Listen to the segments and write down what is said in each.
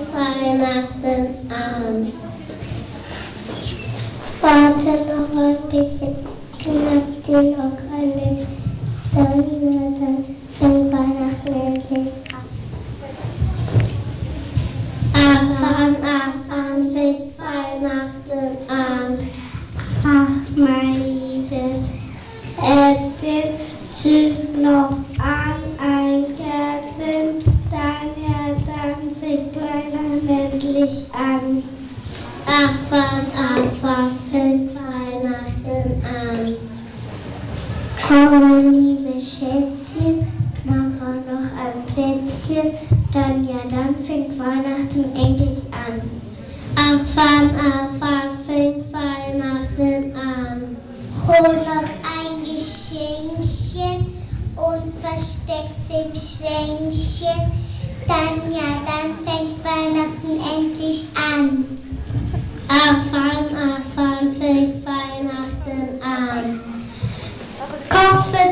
Weihnachten an. Warte noch ein bisschen, knapp dir noch alles, dann, dann fängt Weihnachten endlich an. Anfang, Anfang fängt Weihnachten an. Ach, mein Liebes, erzähl zünd Endlich an. Anfang, Anfang fängt Weihnachten an. Komm, liebe Schätzchen, mach auch noch ein Plätzchen, dann ja, dann fängt Weihnachten endlich an. Anfang, Anfang fängt Weihnachten an. Hol noch ein Geschenkchen und versteck's im Schränkchen, dann ja, an. Anfang, Anfang fängt Weihnachten an. Koch für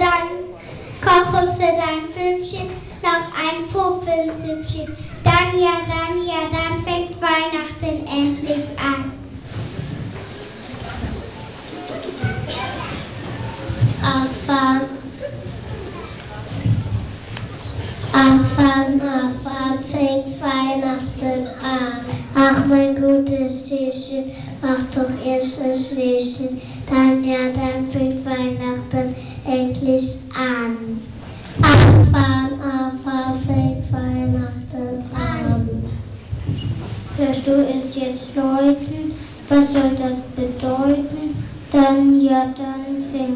koche für dein Püppchen noch ein Puppensüppchen. Dann ja, dann ja, dann fängt Weihnachten endlich an. Anfang, Anfang, Anfang fängt Weihnachten an. Ach, mein gutes Häschen, mach doch erst das Häschen, dann ja, dann fängt Weihnachten endlich an. Anfang, Anfang, fängt Weihnachten an. Hörst du es jetzt läuten? Was soll das bedeuten? Dann ja, dann fängt